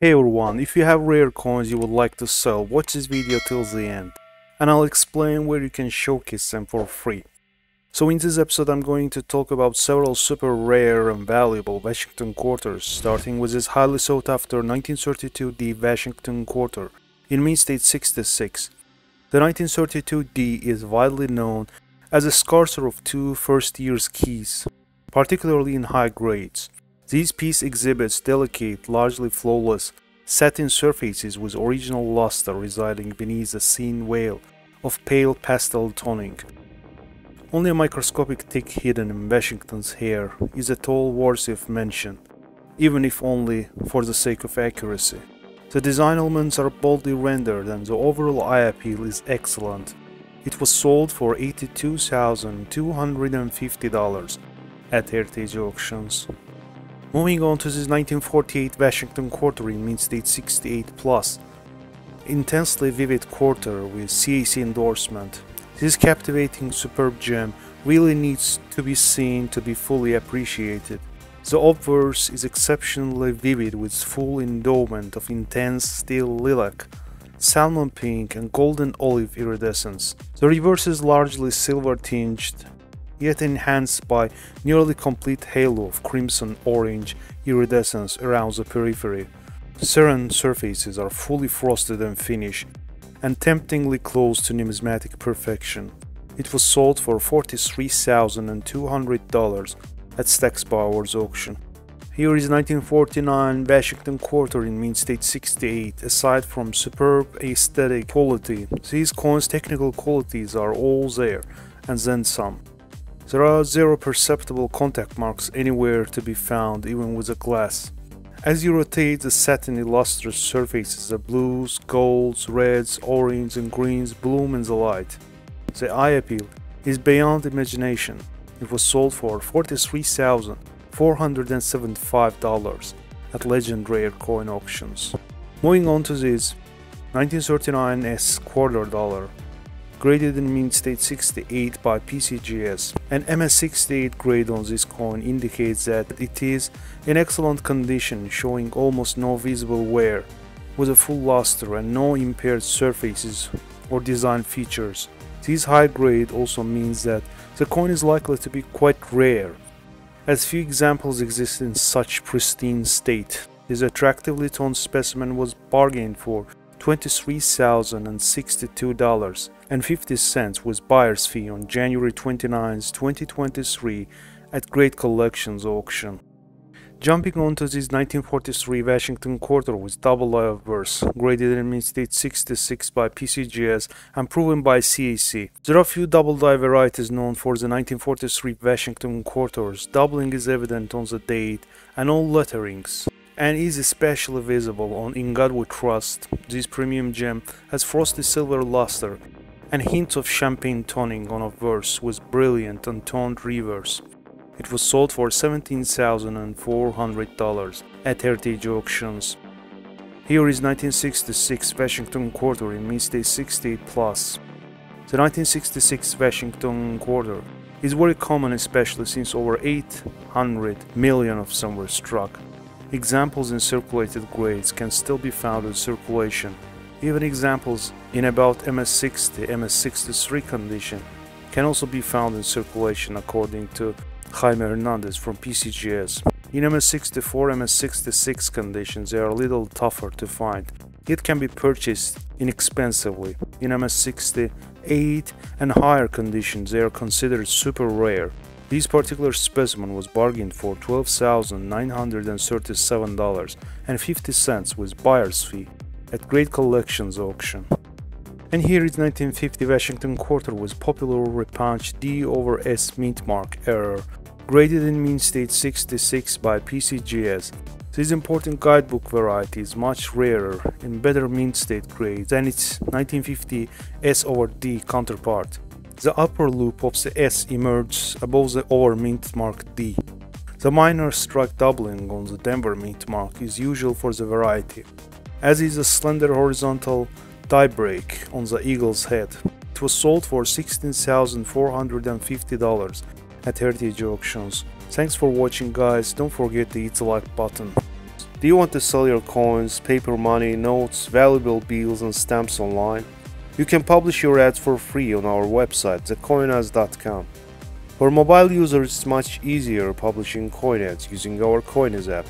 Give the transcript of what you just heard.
Hey everyone, if you have rare coins you would like to sell, watch this video till the end, and I'll explain where you can showcase them for free. So in this episode I'm going to talk about several super rare and valuable Washington quarters, starting with this highly sought after 1932D Washington quarter in Mint State 66. The 1932D is widely known as a scarcer of two first year's keys, particularly in high grades. These piece exhibits delicate, largely flawless, satin surfaces with original luster residing beneath a thin veil of pale pastel toning. Only a microscopic tick hidden in Washington's hair is at all worthy of mention, even if only for the sake of accuracy. The design elements are boldly rendered and the overall eye appeal is excellent. It was sold for $82,250 at Heritage Auctions. Moving on to this 1948 Washington quarter in Mint State 68 Plus. Intensely vivid quarter with CAC endorsement. This captivating superb gem really needs to be seen to be fully appreciated. The obverse is exceptionally vivid with full endowment of intense steel lilac, salmon pink and golden olive iridescence. The reverse is largely silver tinged yet enhanced by nearly complete halo of crimson orange iridescence around the periphery. Certain surfaces are fully frosted and finished, and temptingly close to numismatic perfection. It was sold for $43,200 at Stack's Bowers auction. Here is 1949 Washington Quarter in Mint State 68. Aside from superb aesthetic quality, these coins' technical qualities are all there, and then some. There are zero perceptible contact marks anywhere to be found even with a glass. As you rotate the satin lustrous surfaces, the blues, golds, reds, oranges and greens bloom in the light. The eye appeal is beyond imagination. It was sold for $43,475 at Legend Rare Coin Auctions. Moving on to this 1939S quarter dollar graded in Mint State 68 by PCGS. An MS68 grade on this coin indicates that it is in excellent condition showing almost no visible wear, with a full luster and no impaired surfaces or design features. This high grade also means that the coin is likely to be quite rare, as few examples exist in such pristine state. This attractively toned specimen was bargained for $23,062.50 was buyer's fee on January 29, 2023 at Great Collections auction. Jumping onto this 1943 Washington quarter with double obverse, graded in Mint State 66 by PCGS and proven by CAC. There are few double die varieties known for the 1943 Washington quarters. Doubling is evident on the date and all letterings and is especially visible on In God We Trust. This premium gem has frosty silver luster and hints of champagne toning on obverse with brilliant untoned reverse. It was sold for $17,400 at Heritage Auctions. Here is 1966 Washington Quarter in Mint State 68 Plus. The 1966 Washington Quarter is very common especially since over 800 million of them were struck. Examples in circulated grades can still be found in circulation. Even examples in about MS60, MS63 condition can also be found in circulation according to Jaime Hernandez from PCGS. In MS64, MS66 conditions they are a little tougher to find. It can be purchased inexpensively. In MS68 and higher conditions they are considered super rare. This particular specimen was bargained for $12,937.50 with buyer's fee at Great Collections auction. And here is 1950 Washington Quarter with popular repunch D over S mint mark error, graded in Mint State 66 by PCGS. This important guidebook variety is much rarer in better mint state grade than its 1950 S over D counterpart. The upper loop of the S emerges above the over mint mark D. The minor strike doubling on the Denver mint mark is usual for the variety, as is a slender horizontal die break on the eagle's head. It was sold for $16,450 at Heritage Auctions. Thanks for watching guys, don't forget to hit the like button. Do you want to sell your coins, paper money, notes, valuable bills and stamps online? You can publish your ads for free on our website, thecoinads.com. For mobile users, it's much easier publishing coin ads using our Coinads app.